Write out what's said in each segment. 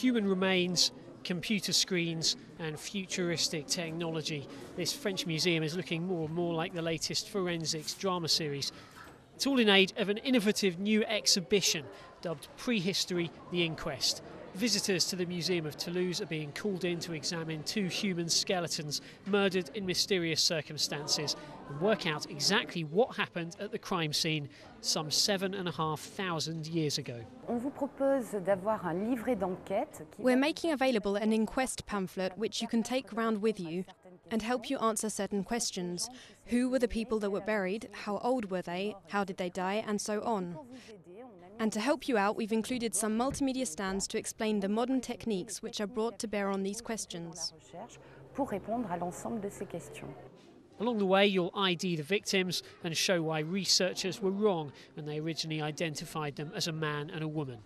human remains, computer screens, and futuristic technology. This French museum is looking more and more like the latest forensics drama series. It's all in aid of an innovative new exhibition dubbed Prehistory The Inquest. Visitors to the Museum of Toulouse are being called in to examine two human skeletons murdered in mysterious circumstances and work out exactly what happened at the crime scene some seven and a half thousand years ago. We're making available an inquest pamphlet which you can take round with you and help you answer certain questions. Who were the people that were buried? How old were they? How did they die? And so on. And to help you out, we've included some multimedia stands to explain the modern techniques which are brought to bear on these questions. Along the way, you'll ID the victims and show why researchers were wrong when they originally identified them as a man and a woman.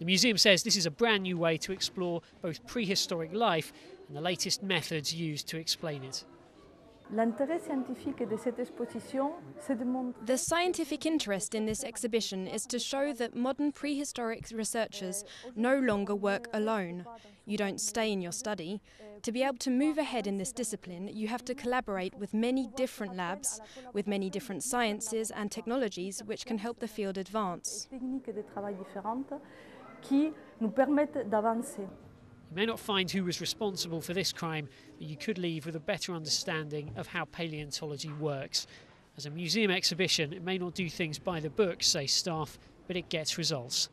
The museum says this is a brand new way to explore both prehistoric life and the latest methods used to explain it. The scientific interest in this exhibition is to show that modern prehistoric researchers no longer work alone. You don't stay in your study. To be able to move ahead in this discipline, you have to collaborate with many different labs, with many different sciences and technologies which can help the field advance. You may not find who was responsible for this crime, but you could leave with a better understanding of how paleontology works. As a museum exhibition, it may not do things by the book, say staff, but it gets results.